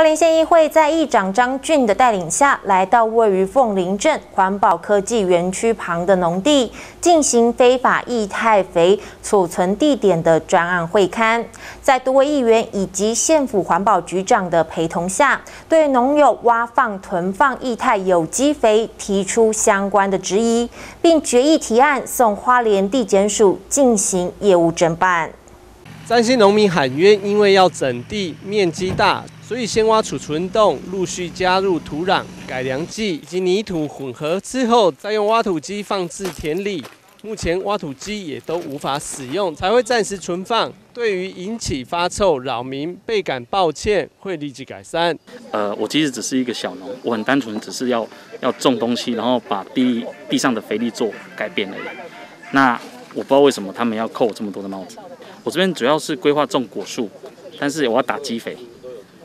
花莲县议会在议长张俊的带领下，来到位于凤林镇环保科技园区旁的农地，进行非法液态肥储存地点的专案会勘。在多位议员以及县府环保局长的陪同下，对农友挖放、囤放液态有机肥提出相关的质疑，并决议提案送花莲地检署进行业务侦办。三星农民喊冤，因为要整地，面积大。所以先挖储存洞，陆续加入土壤、改良剂以及泥土混合之后，再用挖土机放置田里。目前挖土机也都无法使用，才会暂时存放。对于引起发臭扰民，倍感抱歉，会立即改善。呃，我其实只是一个小农，我很单纯，只是要要种东西，然后把地地上的肥力做改变而已。那我不知道为什么他们要扣我这么多的帽子。我这边主要是规划种果树，但是我要打基肥。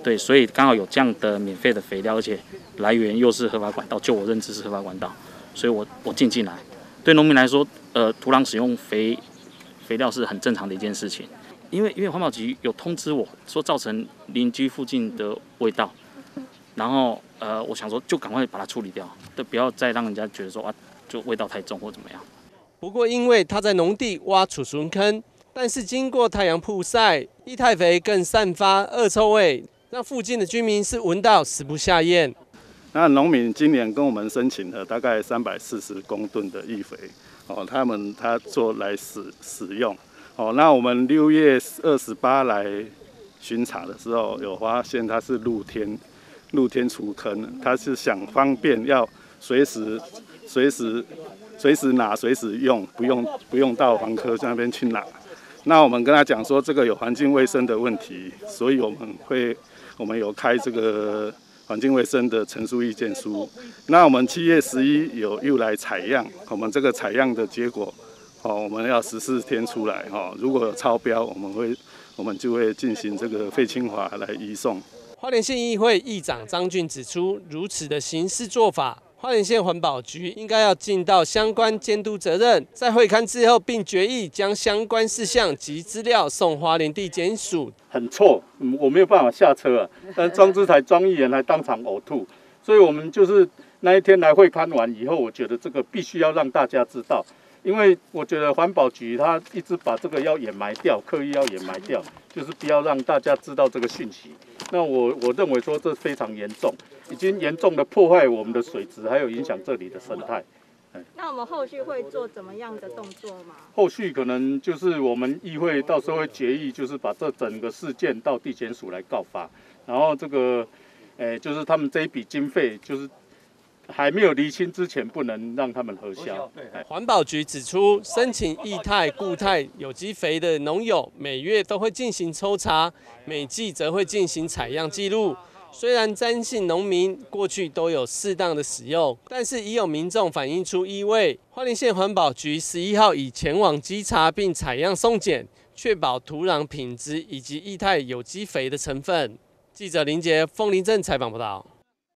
对，所以刚好有这样的免费的肥料，而且来源又是合法管道，就我认知是合法管道，所以我我进进来。对农民来说，呃，土壤使用肥肥料是很正常的一件事情，因为因为环保局有通知我说造成邻居附近的味道，然后呃，我想说就赶快把它处理掉，就不要再让人家觉得说啊，就味道太重或怎么样。不过因为他在农地挖储存坑，但是经过太阳曝晒，液态肥更散发恶臭味。那附近的居民是闻到食不下咽。那农民今年跟我们申请了大概三百四十公吨的易肥，哦，他们他做来使使用，哦，那我们六月二十八来巡查的时候，有发现它是露天露天储坑，他是想方便要随时随时随时拿随时用，不用不用到房科那边去拿。那我们跟他讲说，这个有环境卫生的问题，所以我们会。我们有开这个环境卫生的陈述意见书，那我们七月十一有又来采样，我们这个采样的结果，哦，我们要十四天出来哈，如果超标，我们会我们就会进行这个废清华来移送。花莲县议会议长张俊指出，如此的行事做法。花莲县环保局应该要尽到相关监督责任，在会刊之后，并决议将相关事项及资料送花莲地检署。很错，我没有办法下车啊！但庄之才庄议员还当场呕吐，所以我们就是那一天来会刊完以后，我觉得这个必须要让大家知道。因为我觉得环保局他一直把这个要掩埋掉，刻意要掩埋掉，就是不要让大家知道这个讯息。那我我认为说这非常严重，已经严重的破坏我们的水质，还有影响这里的生态。那我们后续会做怎么样的动作吗？后续可能就是我们议会到时候会决议，就是把这整个事件到地检署来告发，然后这个，诶，就是他们这一笔经费就是。还没有厘清之前，不能让他们核销。环保局指出，申请液态、固态有机肥的农友，每月都会进行抽查，每季则会进行采样记录。虽然詹姓农民过去都有适当的使用，但是已有民众反映出异味。花莲县环保局十一号已前往稽查并采样送检，确保土壤品质以及液态有机肥的成分。记者林杰、凤林镇采访报道。